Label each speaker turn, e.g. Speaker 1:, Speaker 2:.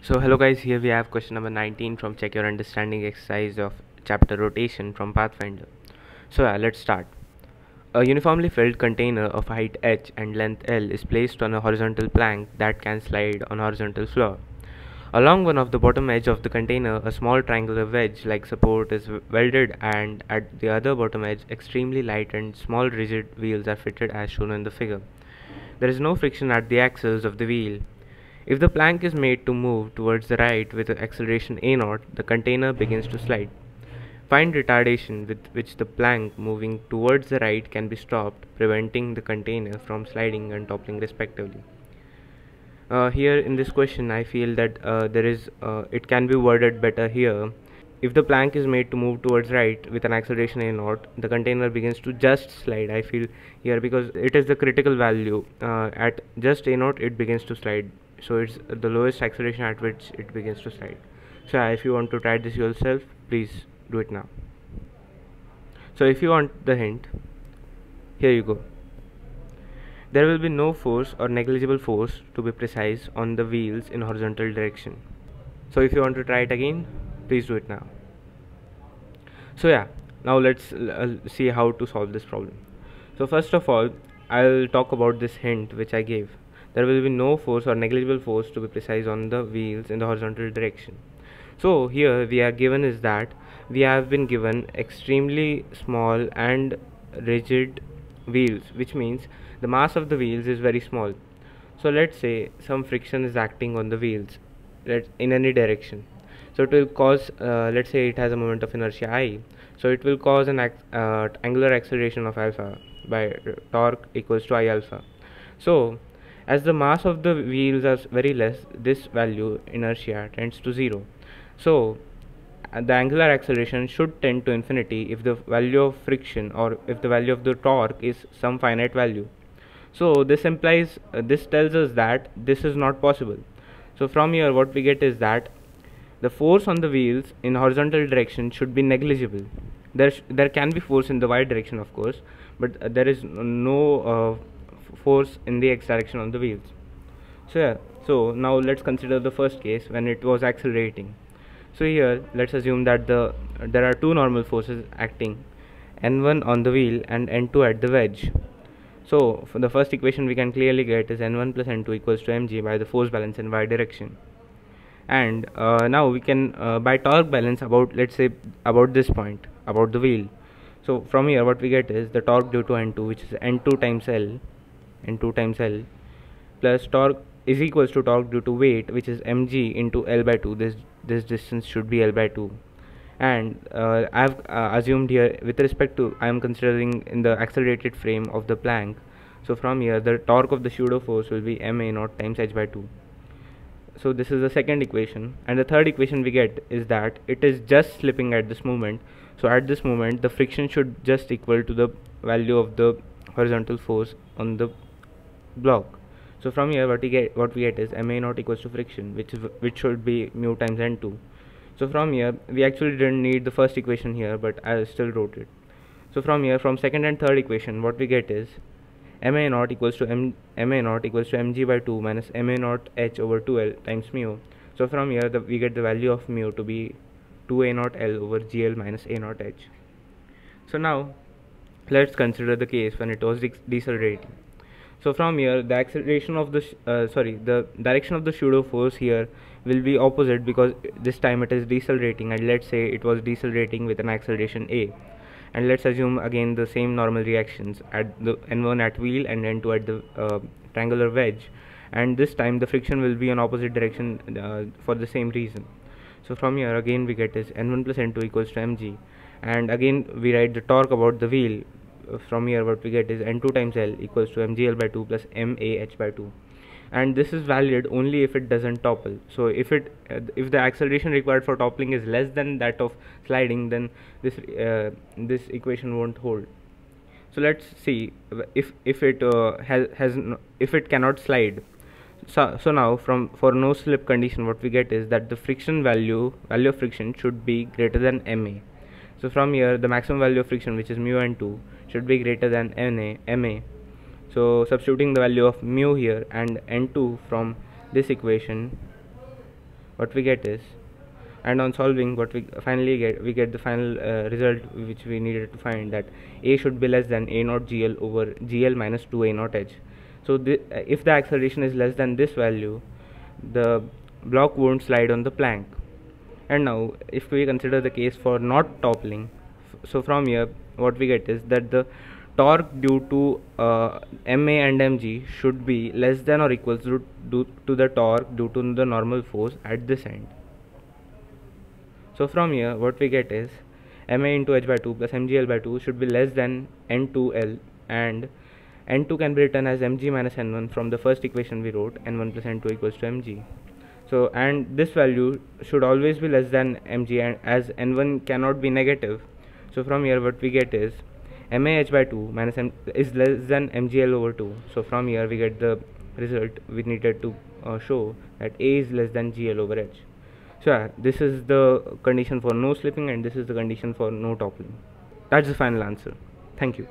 Speaker 1: So hello guys, here we have question number 19 from check your understanding exercise of chapter rotation from Pathfinder. So yeah, let's start. A uniformly filled container of height h and length l is placed on a horizontal plank that can slide on horizontal floor. Along one of the bottom edge of the container, a small triangular wedge like support is welded and at the other bottom edge, extremely light and small rigid wheels are fitted as shown in the figure. There is no friction at the axles of the wheel if the plank is made to move towards the right with acceleration a0, the container begins to slide. Find retardation with which the plank moving towards the right can be stopped, preventing the container from sliding and toppling respectively. Uh, here in this question, I feel that uh, there is uh, it can be worded better here. If the plank is made to move towards right with an acceleration a naught, the container begins to just slide. I feel here because it is the critical value. Uh, at just a naught, it begins to slide so it's the lowest acceleration at which it begins to slide. So if you want to try this yourself please do it now. So if you want the hint here you go. There will be no force or negligible force to be precise on the wheels in horizontal direction. So if you want to try it again please do it now. So yeah now let's uh, see how to solve this problem. So first of all I'll talk about this hint which I gave there will be no force or negligible force to be precise on the wheels in the horizontal direction. So here we are given is that we have been given extremely small and rigid wheels which means the mass of the wheels is very small. So let's say some friction is acting on the wheels in any direction. So it will cause uh, let's say it has a moment of inertia i so it will cause an uh, angular acceleration of alpha by torque equals to i alpha. So as the mass of the wheels is very less, this value inertia tends to 0. So uh, the angular acceleration should tend to infinity if the value of friction or if the value of the torque is some finite value. So this implies, uh, this tells us that this is not possible. So from here what we get is that the force on the wheels in horizontal direction should be negligible. There, there can be force in the y direction of course, but uh, there is no uh, force in the x direction on the wheels. So yeah. So now let's consider the first case when it was accelerating. So here let's assume that the there are two normal forces acting n1 on the wheel and n2 at the wedge. So for the first equation we can clearly get is n1 plus n2 equals to mg by the force balance in y direction. And uh, now we can uh, by torque balance about let's say about this point about the wheel. So from here what we get is the torque due to n2 which is n2 times l n2 times L plus torque is equals to torque due to weight which is mg into L by 2 this this distance should be L by 2 and uh, I've uh, assumed here with respect to I am considering in the accelerated frame of the plank. So from here the torque of the pseudo force will be ma naught times h by 2 so this is the second equation. And the third equation we get is that it is just slipping at this moment. So at this moment the friction should just equal to the value of the horizontal force on the block. So from here what we get what we get is ma naught equals to friction which which should be mu times n2 so from here we actually didn't need the first equation here but I still wrote it. So from here from second and third equation what we get is ma naught equals to m ma naught equals to mg by 2 minus ma naught h over 2l times mu. So from here the, we get the value of mu to be 2a naught l over gl minus a naught h. So now let's consider the case when it was decelerating so from here the acceleration of the uh, sorry the direction of the pseudo force here will be opposite because this time it is decelerating. And let's say it was decelerating with an acceleration a. And let's assume again the same normal reactions at the n1 at wheel and n2 at the uh, triangular wedge. And this time the friction will be in opposite direction uh, for the same reason. So from here again we get is n1 plus n2 equals to mg and again we write the torque about the wheel from here what we get is n2 times l equals to mgl by 2 plus mah by 2 and this is valid only if it doesn't topple. So if it uh, if the acceleration required for toppling is less than that of sliding then this uh, this equation won't hold. So let's see if if it uh, has has if it cannot slide. So, so now from for no slip condition what we get is that the friction value value of friction should be greater than ma so from here the maximum value of friction which is mu n2 should be greater than na ma. So substituting the value of mu here and n2 from this equation what we get is and on solving what we finally get we get the final uh, result which we needed to find that a should be less than a naught gl over gl minus 2 a naught h. So the, uh, if the acceleration is less than this value the block won't slide on the plank and now if we consider the case for not toppling so from here what we get is that the torque due to uh, ma and mg should be less than or equals to, to the torque due to the normal force at this end. So from here what we get is ma into h by 2 plus mgl by 2 should be less than n2l and n2 can be written as mg minus n1 from the first equation we wrote n1 plus n2 equals to mg so and this value should always be less than mg and as n1 cannot be negative so from here what we get is mah by 2 minus m is less than mgl over 2 so from here we get the result we needed to uh, show that a is less than gl over h. So this is the condition for no slipping and this is the condition for no toppling. That's the final answer. Thank you